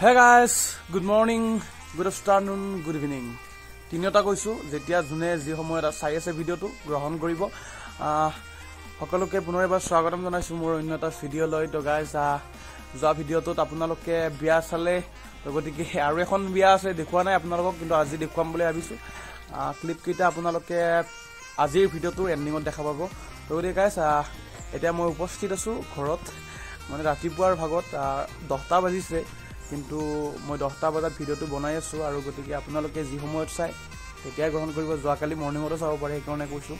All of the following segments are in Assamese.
Guys good morning good afternoon good evening তিনিওটা কৈছোঁ যেতিয়া যোনে যি সময়ত চাই আছে ভিডিঅ'টো গ্ৰহণ কৰিব। সকলোকে পুনৰ এবাৰ স্বাগতম জনাইছোঁ মোৰ অন্য এটা ভিডিঅ'লৈ তো গাইজ যোৱা ভিডিঅ'টোত আপোনালোকে বিয়া চালে তো গতিকে আৰু এখন বিয়া আছে দেখুওৱা নাই আপোনালোকক কিন্তু আজি দেখুৱাম বুলি ভাবিছোঁ। ক্লিপকেইটা আপোনালোকে আজিৰ ভিডিঅ'টোৰ এণ্ডিঙত দেখা পাব। তো গতিকে গাইজ এতিয়া মই উপস্থিত আছোঁ ঘৰত। মানে ৰাতিপুৱাৰ ভাগত দহটা বাজিছে। কিন্তু মই দহটা বজাত ভিডিঅ'টো বনাই আছোঁ আৰু গতিকে আপোনালোকে যি সময়ত চাই তেতিয়াই গ্ৰহণ কৰিব। যোৱাকালি মৰ্ণিঙতো চাব পাৰে সেইকাৰণে কৈছোঁ।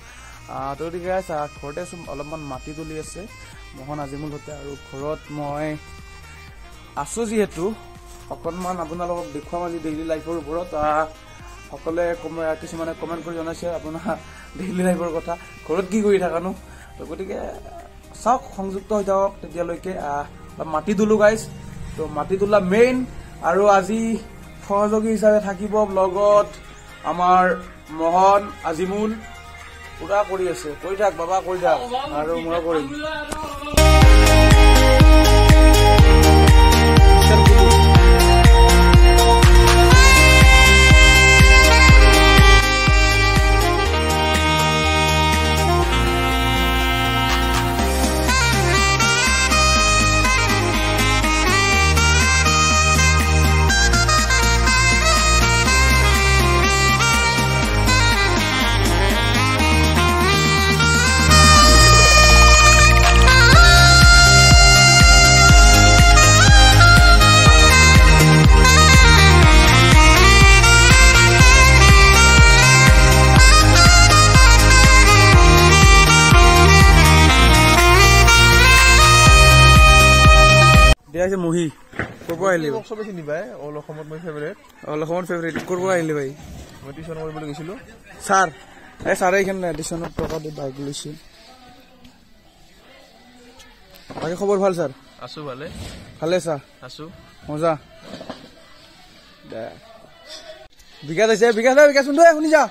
তো গতিকে ঘৰতে অলপমান মাটি তুলি আছে মোহন আজিমুল হতে আৰু ঘৰত মই আছোঁ যিহেতু অকণমান আপোনালোকক দেখুৱাম আজি ডেইলি লাইফৰ ওপৰত। সকলোৱে কম- কিছুমানে কমেণ্ট কৰি জনাইছে আপোনাৰ ডেইলি লাইফৰ কথা। ঘৰত কি কৰি থাকানো তো গতিকে চাওক সংযুক্ত হৈ থাকক তেতিয়ালৈকে। মাটি তোলো গাইজ তো মাটি তোলা মেইন আৰু আজি সহযোগী হিচাপে থাকিব লগত আমাৰ মোহন আজিমুল। পুৰা কৰি আছে। কৰি থাক বাবা কৰি থাক। আৰু মই কৰিম। ক'ৰ পৰা আহিলি মোক চবে চিনি পায় অল অসমত মই ফেভৰেট অলপ অসমত ফেভৰেট ক'ৰ পৰা আহিলি ভাই। মই টিউশ্যন কৰিবলৈ গৈছিলোঁ। ছাৰ এই ছাৰে এইখন এডিশ্যনত টকা দি বাইক লৈছে বাকী খবৰ ভাল ছাৰ? আছোঁ ভালে। ভালে ছাৰ? আছোঁ। মজা। দে। বিকাশ আহিছে বিকাশ দে বিকাশ চোন শুনি যা।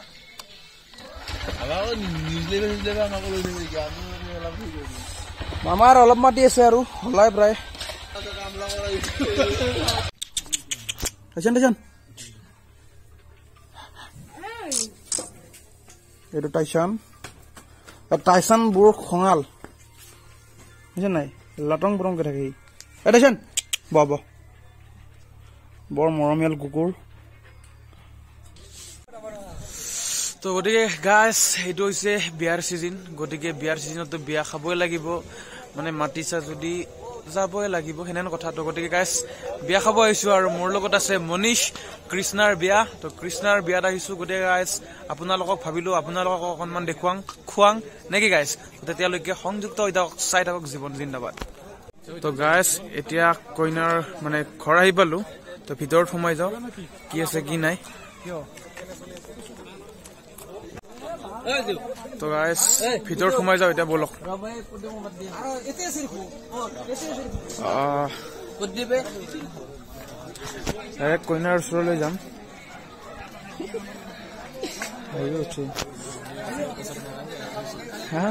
আমাৰ নিউজ লেভেল নিউজ লেভেল আমাকো লৈ যাব এতিয়া আমি অলপ হেৰি কৰিম মামাৰ অলপ মাটি আছে আৰু হলাই প্ৰায়। এইটো টাইচন টাইচন বোৰ খঙাল। বুজিছে নাই? লাটং পটংকে থাকে সি। এ টাইচন বহ বহ। বৰ মৰমীয়াল কুকুৰ। তো গতিকে গাছ এইটো হৈছে বিয়াৰ চিজন গতিকে বিয়াৰ চিজনতো বিয়া খাবই লাগিব। মানে মাতিছা যদি যাবই লাগিব সেনেহেন কথাটো গতিকে গাছ বিয়া খাব আহিছো আৰু মোৰ লগত আছে মনীষ কৃষ্ণাৰ বিয়া। তো কৃষ্ণাৰ বিয়াত আহিছো। গতিকে গাইজ আপোনালোকক ভাবিলো আপোনালোকক অকণমান দেখুৱাং খুৱাং। নেকি গাইজ তেতিয়ালৈকে সংযুক্ত হৈ থাকক চাই থাকক জীৱন। জিন্দাবাদ। তো গাইজ এতিয়া কইনাৰ মানে ঘৰ আহি পালো। তো ভিতৰত সোমাই যাওঁ কি আছে কি নাই। তো গাইজ ভিতৰত সোমাই যাওঁ এতিয়া বলক। ডাইৰেক্ট কইনাৰ ওচৰলৈ যাম। হা?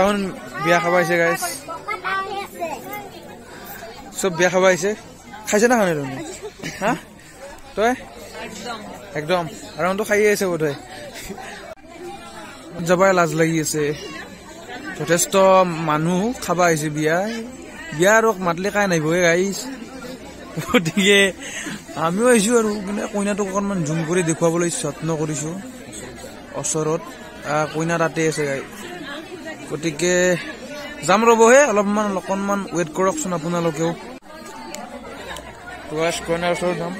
আহোন বিয়া খাব আহিছে গাইজ চব বিয়া খাব আহিছে। খাইছে না খানে তুমি? হা? তই? একদম। আৰামটো খাই আছে বোধহয়। যাবাই লাজ লাগি আছে। যথেষ্ট মানুহ খাব আহিছে বিয়া। বিয়া আৰু মাতলে কাই গাইছ গতিকে আমিও আহিছো আৰু। কিন্তু কইনাটোক অকণমান জুম কৰি দেখুৱাবলৈ যত্ন কৰিছো। ওচৰত কইনা তাতে আছে গাই গতিকে যাম ৰ'বহে অলপমান অকণমান ৱেইট কৰকচোন আপোনালোকেও। কইনাৰ ওচৰত যাম?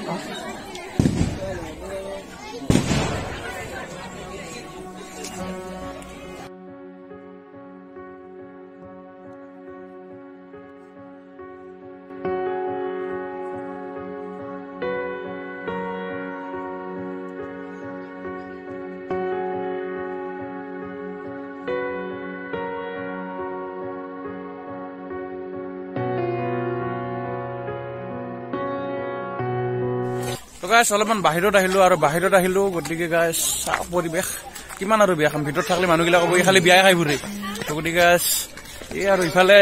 তো গাইছ অলপমান বাহিৰত আহিলো আৰু বাহিৰত আহিলো গতিকে গাইছ চাহ পৰিৱেশ কিমান আৰু বিয়া খাম? ভিতৰত থাকিলে মানুহবিলাক ক'ব খালি বিয়াই খাই ফুৰে। তো গতিকে guys, এই আৰু ইফালে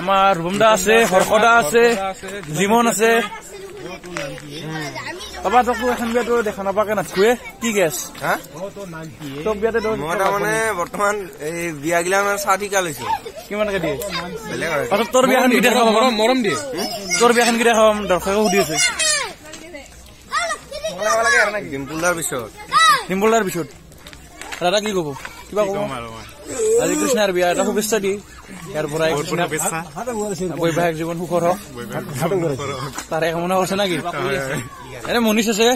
আমাৰ ৰূপমদা আছে হৰ্ষদা আছে জিমন আছে। পাপা তোকতো এখন বিয়াতো দেখা নাপাকে নাথকুৱে কি গেছ হা? তোক বিয়াতে তই মই তাৰমানে বৰ্তমান এই বিয়াগিলা মানে চাহ ঠিকা লৈছো। কিমানকে দিয়ে? বেলেগ আৰু। পাছত তোৰ বিয়াখন কেতিয়া খাব মৰম মৰম দিয়ে। তোৰ বিয়াখন কেতিয়া খাম দৰ্শকে সুধি আছে। পিছত। ডিম্পলদাৰ পিছত। দাদা কি ক'ব? কিবা ক'ব? আজি কৃষ্ণাৰ বিয়া এটা শুভেচ্ছা দি। ইয়াৰ পৰা বৈবাহিক জীৱন সুখৰ হওক। তাৰে কামনা কৰিছে নেকি? এনে মনিছ আছে?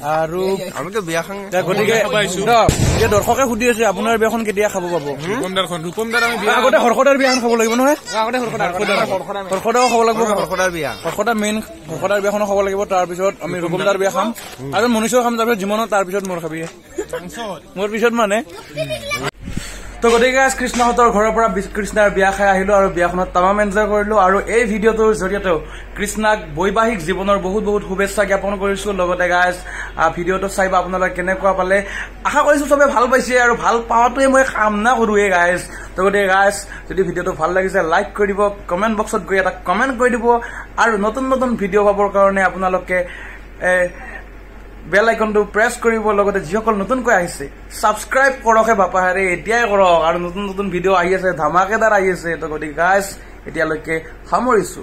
আৰু আমিতো বিয়া খাং এতিয়া গতিকে ৰ, এতিয়া দৰ্শকে সুধি আছে আপোনাৰ বিয়াখন কেতিয়া খাব পাব? ৰূপমদাৰখন ৰূপমদাৰ আমি বিয়া আগতে হৰ্ষদাৰ বিয়াখন খাব লাগিব নহয়? হৰ্ষদাও খাব লাগিব। সদাৰ বিয়া। হৰ্ষদা মেইন হৰ্ষদাৰ বিয়াখনো খাব লাগিব তাৰপিছত আমি ৰূপমদাৰ বিয়া খাম। আৰু মনীষৰ খাম তাৰপিছত জীৱনত তাৰপিছত মোৰ খাবি। মোৰ পিছত মানে তো গতিকে কৃষ্ণহঁতৰ ঘৰৰ পৰা কৃষ্ণাৰ বিয়া খাই আহিলো আৰু বিয়াখনত তামাম এনজয় কৰিলো আৰু এই ভিডিঅ'টোৰ জৰিয়তেও কৃষ্ণাক বৈবাহিক জীৱনৰ বহুত বহুত শুভেচ্ছা জ্ঞাপন কৰিছো। লগতে গাইজ ভিডিঅ'টো চাই বা আপোনালোকে কেনেকুৱা পালে আশা কৰিছো চবে ভাল পাইছে আৰু ভাল পাৱাটোৱে মই কামনা কৰোৱে গাইজ তো গতিকে গাইজ যদি ভিডিঅ'টো ভাল লাগিছে লাইক কৰি দিব কমেণ্ট বক্সত গৈ এটা কমেণ্ট কৰি দিব আৰু নতুন নতুন ভিডিঅ' পাবৰ কাৰণে আপোনালোকে বেল আইকনটো প্ৰেছ কৰিব লগতে যিসকল নতুনকৈ আহিছে ছাবস্ক্ৰাইব কৰকহে বাপাহাৰে এতিয়াই কৰক আৰু নতুন নতুন ভিডিঅ' আহি আছে ধামাকেদাৰ আহি আছে তো গতিকে গাইজ এতিয়ালৈকে সামৰিছো।